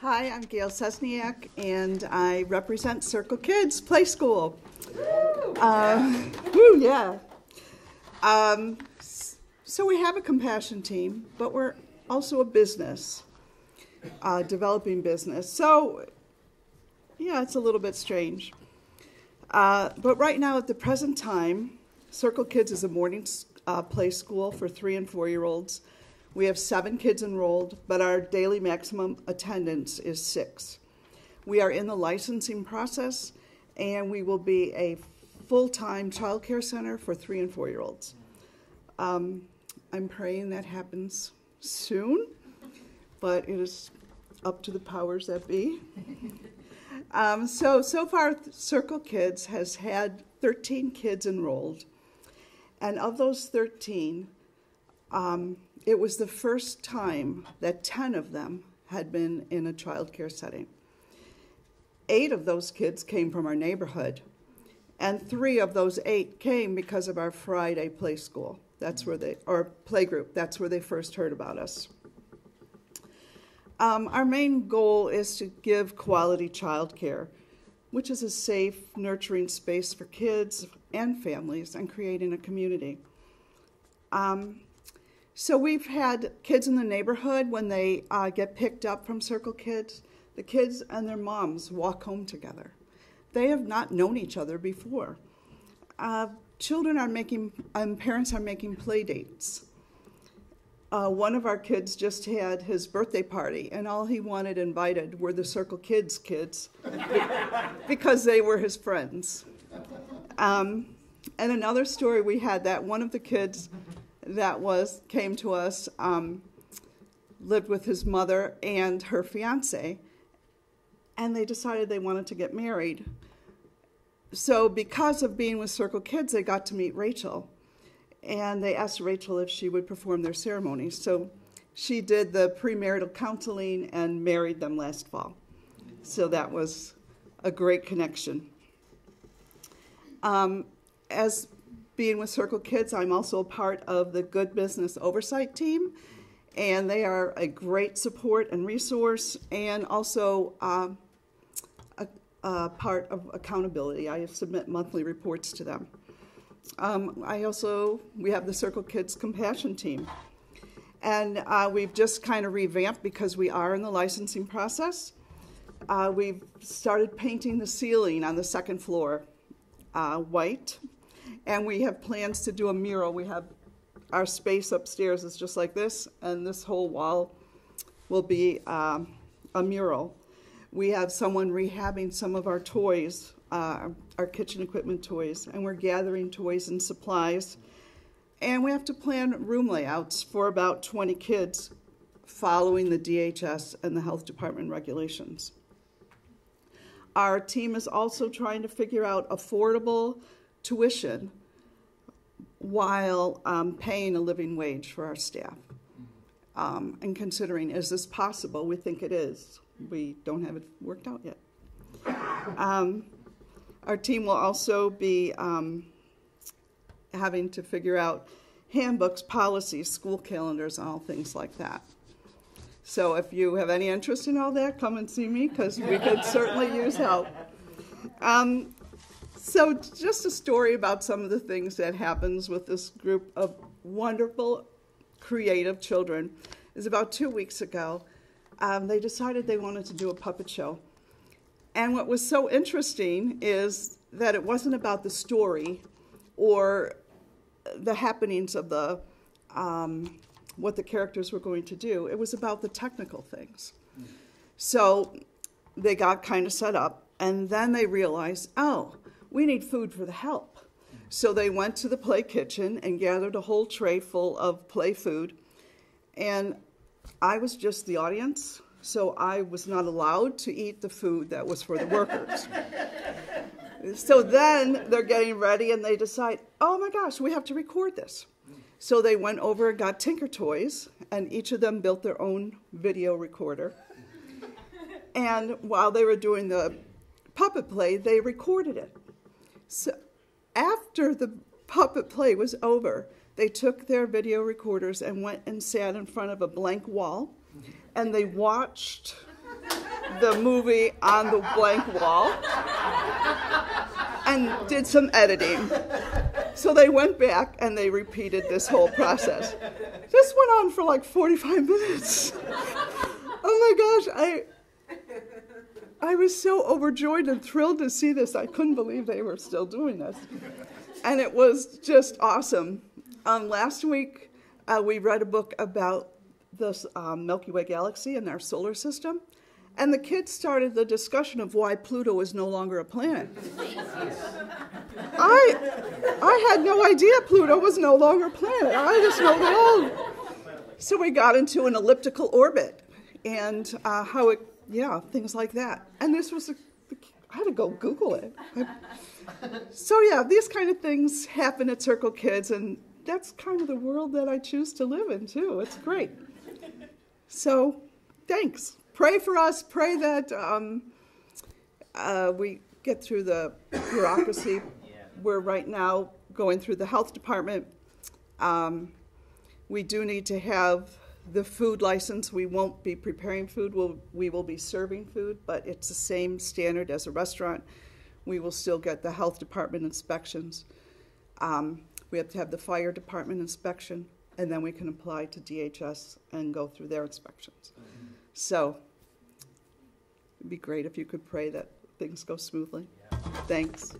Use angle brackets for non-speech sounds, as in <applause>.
Hi, I'm Gail Szczesniak, and I represent Circle Kids Play School. Uh, woo, yeah. Um, so we have a compassion team, but we're also a business, uh, developing business. So, yeah, it's a little bit strange. Uh, but right now, at the present time, Circle Kids is a morning uh, play school for three and four year olds. We have seven kids enrolled, but our daily maximum attendance is six. We are in the licensing process, and we will be a full time child care center for three and four year olds. Um, I'm praying that happens soon, but it is up to the powers that be. Um, so, so far, Circle Kids has had 13 kids enrolled. And of those 13, um, it was the first time that 10 of them had been in a child care setting. Eight of those kids came from our neighborhood, and three of those eight came because of our Friday play school. That's where they, or play group, that's where they first heard about us. Um, our main goal is to give quality child care, which is a safe, nurturing space for kids and families and creating a community. Um, so we've had kids in the neighborhood when they uh, get picked up from Circle Kids, the kids and their moms walk home together. They have not known each other before. Uh, children are making, um, parents are making play dates. Uh, one of our kids just had his birthday party, and all he wanted invited were the Circle Kids kids <laughs> because they were his friends. Um, and another story we had that one of the kids that was came to us um, lived with his mother and her fiance, and they decided they wanted to get married. So, because of being with Circle Kids, they got to meet Rachel, and they asked Rachel if she would perform their ceremony. So, she did the premarital counseling and married them last fall. So, that was a great connection. Um, as being with Circle Kids, I'm also a part of the Good Business Oversight Team, and they are a great support and resource, and also uh, a, a, part of accountability. I submit monthly reports to them. Um, I also we have the Circle Kids Compassion Team, and uh, we've just kind of revamped because we are in the licensing process. Uh, we've started painting the ceiling on the second floor uh, white and we have plans to do a mural. We have our space upstairs is just like this, and this whole wall will be um, a mural. We have someone rehabbing some of our toys, uh, our kitchen equipment toys, and we're gathering toys and supplies. And we have to plan room layouts for about 20 kids following the DHS and the health department regulations. Our team is also trying to figure out affordable tuition while um, paying a living wage for our staff. Um, and considering, is this possible? We think it is. We don't have it worked out yet. Um, our team will also be um, having to figure out handbooks, policies, school calendars, all things like that. So if you have any interest in all that, come and see me because we could certainly use help. Um, so, just a story about some of the things that happens with this group of wonderful, creative children is about two weeks ago. Um, they decided they wanted to do a puppet show. And what was so interesting is that it wasn't about the story or the happenings of the um, what the characters were going to do. It was about the technical things. So they got kind of set up, and then they realized, oh, we need food for the help. So they went to the play kitchen and gathered a whole tray full of play food. And I was just the audience, so I was not allowed to eat the food that was for the workers. <laughs> so then they're getting ready and they decide, oh my gosh, we have to record this. So they went over and got Tinker Toys, and each of them built their own video recorder. <laughs> And while they were doing the puppet play, they recorded it. So after the puppet play was over, they took their video recorders and went and sat in front of a blank wall and they watched the movie on the blank wall and did some editing. So they went back and they repeated this whole process. This went on for like 45 minutes. <laughs> oh my gosh, I I was so overjoyed and thrilled to see this. I couldn't believe they were still doing this. And it was just awesome. Um, last week, uh, we read a book about the um, Milky Way galaxy and our solar system. And the kids started the discussion of why Pluto is no longer a planet. I, I had no idea Pluto was no longer a planet. I just know that all. So we got into an elliptical orbit and uh, how it, yeah, things like that. And this was, a, I had to go Google it. So yeah, these kind of things happen at Circle Kids, and that's kind of the world that I choose to live in too. It's great. So, thanks. Pray for us. Pray that um, uh, we get through the bureaucracy. We're right now going through the health department. Um, we do need to have the food license. We won't be preparing food. We'll, we will be serving food, but it's the same standard as a restaurant. We will still get the health department inspections. Um, we have to have the fire department inspection, and then we can apply to DHS and go through their inspections. So it'd be great if you could pray that things go smoothly. Thanks.